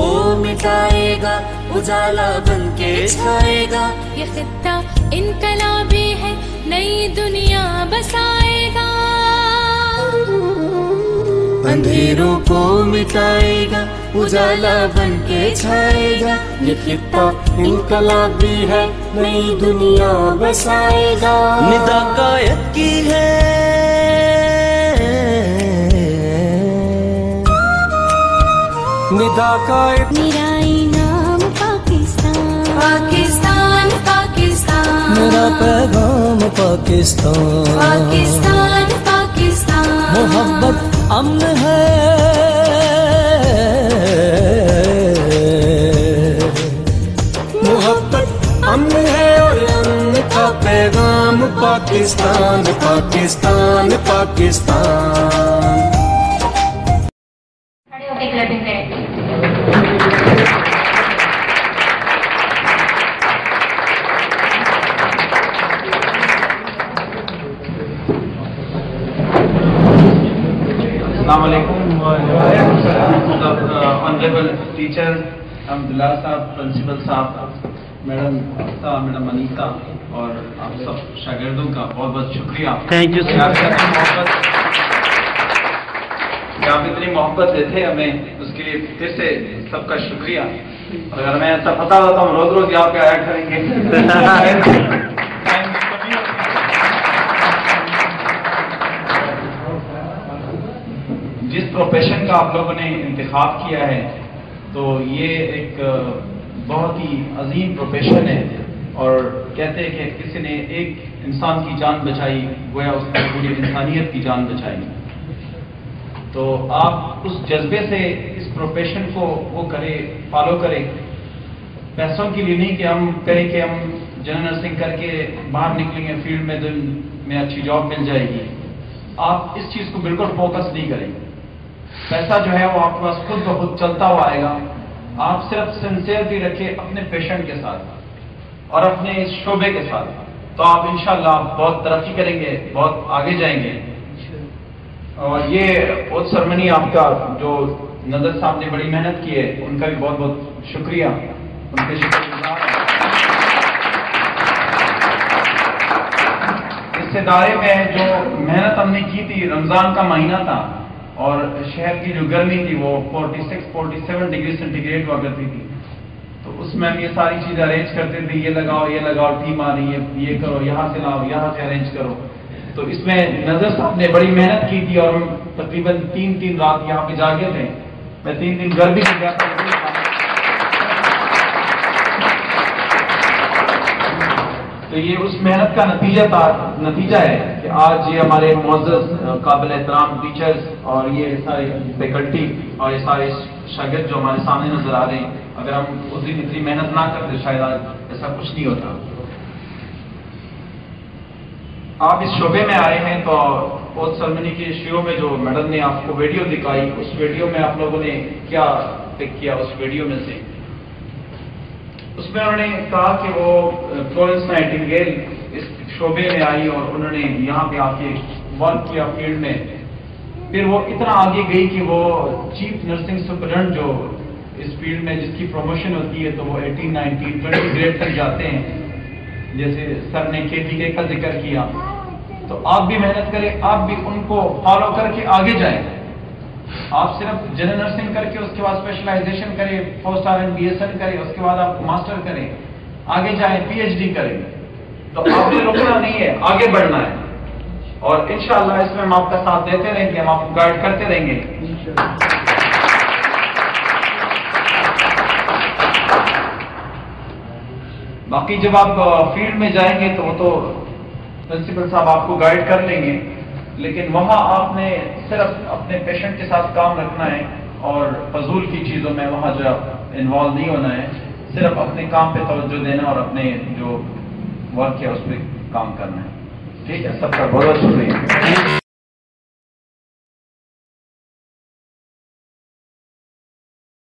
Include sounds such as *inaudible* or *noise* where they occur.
کو مٹائے گا اجالا بن کے چھائے گا یہ خطہ انقلابی ہے نئی دنیا بسائے گا اندھیروں کو مٹائے گا اجالا بن کے چھائے گا یہ خطہ انقلابی ہے نئی دنیا بسائے گا ندا قائد کی ہے ندا کا میرا نام پاکستان۔ پاکستان پاکستان۔ میرا پیغام پاکستان۔ پاکستان پاکستان۔ محبت امن ہے۔ محبت امن ہے اور امن کا پیغام پاکستان پاکستان پاکستان۔ السلام علیکم آنریبل ٹیچر الحمدللہ صاحب پرنسپل صاحب میڈم ہفتہ میڈم انیتا اور آپ سب شاگردوں کا بہت بہت شکریہ۔ آپ اتنی محبت کہ آپ اتنی محبت دیتے ہمیں اس کے لیے پھر سے سب کا شکریہ۔ اگر ہمیں ایسا پتا ہوتا ہم روز روز یہاں پہ آیا کریں گے *laughs* جس پروفیشن کا آپ لوگوں نے انتخاب کیا ہے، تو یہ ایک بہت ہی عظیم پروفیشن ہے۔ اور کہتے ہیں کہ کسی نے ایک انسان کی جان بچائی، گویا اس نے پوری انسانیت کی جان بچائی۔ تو آپ اس جذبے سے اس پروفیشن کو وہ کرے فالو کریں پیسوں کے لیے نہیں کہ ہم کہیں کہ ہم جنرل نرسنگ کر کے باہر نکلیں گے، فیلڈ میں دن میں اچھی جاب مل جائے گی۔ آپ اس چیز کو بالکل فوکس نہیں کریں۔ گے پیسہ جو ہے وہ آپ کے پاس خود بخود چلتا ہوا آئے گا۔ آپ صرف سنسیئرٹی رکھیں اپنے پیشنٹ کے ساتھ اور اپنے اس شعبے کے ساتھ۔ تو آپ انشاءاللہ بہت ترقی کریں گے، بہت آگے جائیں گے۔ اور یہ اوت سرمنی آپ کا جو نظر صاحب نے بڑی محنت کی ہے، ان کا بھی بہت بہت شکریہ۔ ان کے شکر گزار ہیں۔ اس ادارے میں جو محنت ہم نے کی تھی، رمضان کا مہینہ تھا اور شہر کی جو گرمی تھی وہ 46 47 ڈگری سینٹی ہوا کرتی تھی تو اس میں ہم یہ ساری چیزیں ارینج کرتے تھے، یہ لگاؤ یہ لگاؤ، ٹیم آ رہی ہے، یہ کرو، یہاں سے لاؤ، یہاں سے ارینج کرو۔ تو اس میں نظر صاحب نے بڑی محنت کی تھی اور ہم تقریباً تین تین رات یہاں پہ جاگے تھے۔ میں تین دن گھر بھی نہیں گیا تھا تو یہ اس محنت کا نتیجہ تھا نتیجہ ہے کہ آج یہ ہمارے معزز قابل احترام ٹیچرز اور یہ سارے فیکلٹی اور یہ سارے شاگرد جو ہمارے سامنے نظر آ رہے ہیں، اگر ہم اس دن اتنی محنت نہ کرتے، شاید آج ایسا کچھ نہیں ہوتا۔ آپ اس شعبے میں آئے ہیں تو بہت سرمنی کے شیو میں جو میڈم نے آپ کو ویڈیو دکھائی، اس ویڈیو میں آپ لوگوں نے کیا پک کیا اس ویڈیو میں سے؟ اس میں انہوں نے کہا کہ وہ فلورنس نائٹنگیل اس شعبے میں آئی اور انہوں نے یہاں پہ آ کے ورک کیا فیلڈ میں۔ پھر وہ اتنا آگے گئی کہ وہ چیف نرسنگ سپرنٹ جو اس فیلڈ میں جس کی پروموشن ہوتی ہے تو وہ ایٹین نائنٹین ٹوینٹی گریڈ تک جاتے ہیں۔ جیسے سر نے کے ٹی کے کا ذکر کیا۔ تو آپ بھی محنت کریں، آپ بھی ان کو فالو کر کے آگے جائیں۔ آپ صرف جنرل نرسنگ کر کے اس کے بعد اسپیشلائزیشن کریں four star and B S L کریں اس کے بعد آپ ماسٹر کریں، آگے جائیں پی ایچ ڈی کریں، تو آپ نے رکنا نہیں ہے، آگے بڑھنا ہے۔ اور انشاءاللہ اس میں ہم آپ کا ساتھ دیتے رہیں گے، ہم آپ کو گائڈ کرتے رہیں گے۔ باقی جب آپ فیلڈ میں جائیں گے تو وہ تو پرنسپل صاحب آپ کو گائیڈ کر لیں گے، لیکن وہاں آپ نے صرف اپنے پیشنٹ کے ساتھ کام رکھنا ہے اور فضول کی چیزوں میں وہاں جو انوالو نہیں ہونا ہے، صرف اپنے کام پہ توجہ دینا اور اپنے جو ورک ہے، اس پہ کام کرنا ہے۔ ٹھیک ہے، سب کا بہت بہت شکریہ۔